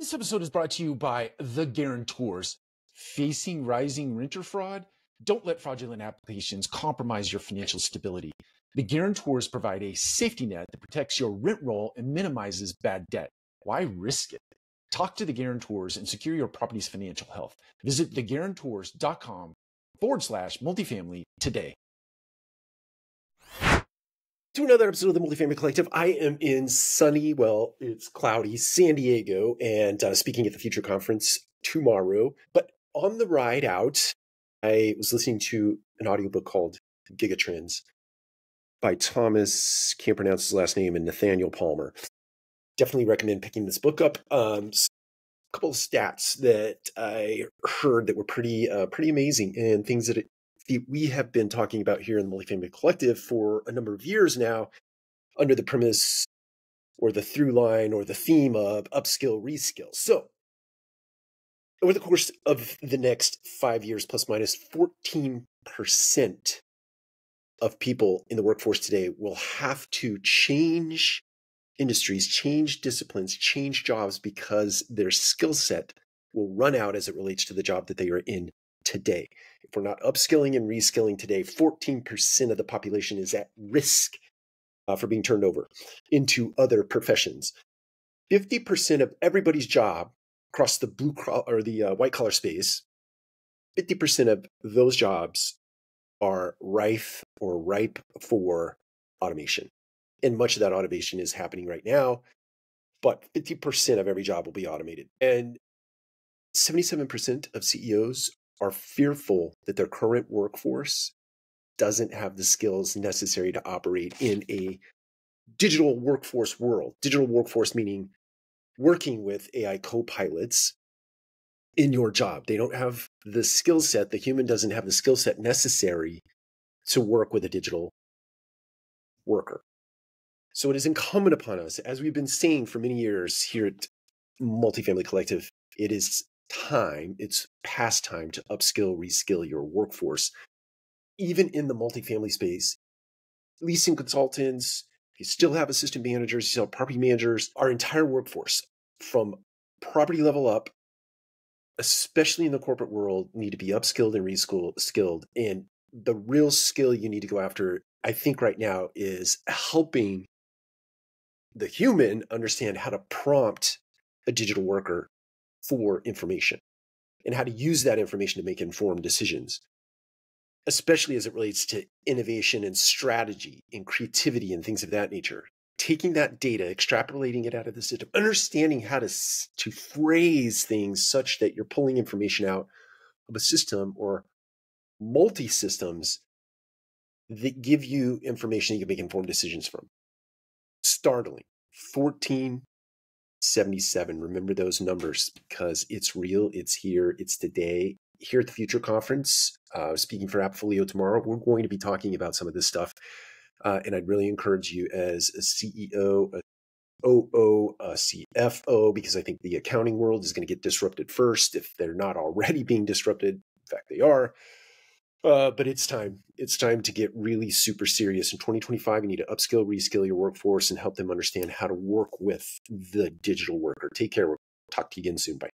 This episode is brought to you by The Guarantors. Facing rising renter fraud? Don't let fraudulent applications compromise your financial stability. The Guarantors provide a safety net that protects your rent roll and minimizes bad debt. Why risk it? Talk to the Guarantors and secure your property's financial health. Visit theguarantors.com forward slash multifamily today. To another episode of the Multifamily Collective. I am in sunny, well, it's cloudy San Diego and uh, speaking at the Future Conference tomorrow. But on the ride out, I was listening to an audiobook called Gigatrends by Thomas, can't pronounce his last name, and Nathaniel Palmer. Definitely recommend picking this book up. Um, a couple of stats that I heard that were pretty uh, pretty amazing and things that it, we have been talking about here in the Multifamily Collective for a number of years now, under the premise or the through line or the theme of upskill reskill. So over the course of the next five years, plus minus 14% of people in the workforce today will have to change industries, change disciplines, change jobs because their skill set will run out as it relates to the job that they are in today. If we're not upskilling and reskilling today, 14% of the population is at risk uh, for being turned over into other professions. 50% of everybody's job across the blue or the uh, white collar space, 50% of those jobs are rife or ripe for automation. And much of that automation is happening right now, but 50% of every job will be automated. And 77% of CEOs are fearful that their current workforce doesn't have the skills necessary to operate in a digital workforce world. Digital workforce meaning working with AI co pilots in your job. They don't have the skill set, the human doesn't have the skill set necessary to work with a digital worker. So it is incumbent upon us, as we've been saying for many years here at Multifamily Collective, it is time, it's past time to upskill, reskill your workforce. Even in the multifamily space, leasing consultants, you still have assistant managers, you still have property managers, our entire workforce from property level up, especially in the corporate world, need to be upskilled and reskilled. And the real skill you need to go after, I think, right now is helping the human understand how to prompt a digital worker for information and how to use that information to make informed decisions, especially as it relates to innovation and strategy and creativity and things of that nature. Taking that data, extrapolating it out of the system, understanding how to, to phrase things such that you're pulling information out of a system or multi systems that give you information you can make informed decisions from. Startling. 14 77. Remember those numbers because it's real, it's here, it's today. Here at the Future Conference, uh, speaking for AppFolio tomorrow, we're going to be talking about some of this stuff. Uh, and I'd really encourage you as a CEO, a OO, a CFO, because I think the accounting world is going to get disrupted first if they're not already being disrupted. In fact, they are. Uh, but it's time. It's time to get really super serious. In 2025, you need to upskill, reskill your workforce and help them understand how to work with the digital worker. Take care. We'll talk to you again soon. Bye.